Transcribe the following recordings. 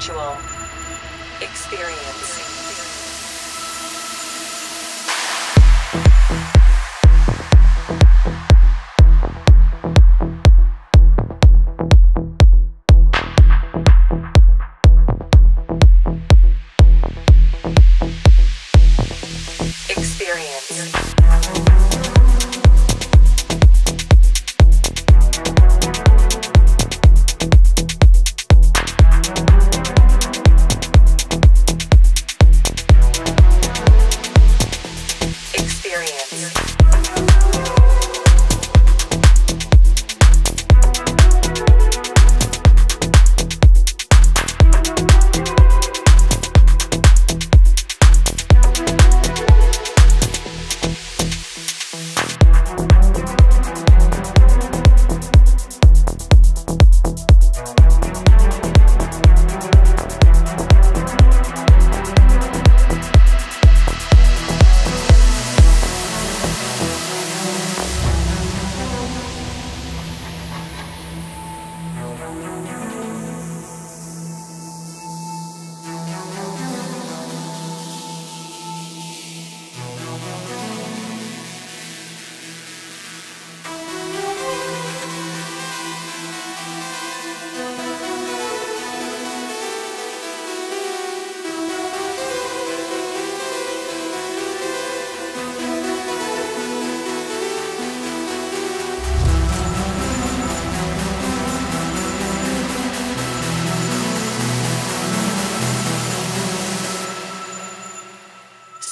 Spiritual experience.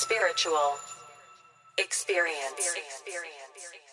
Spiritual experience. Experience.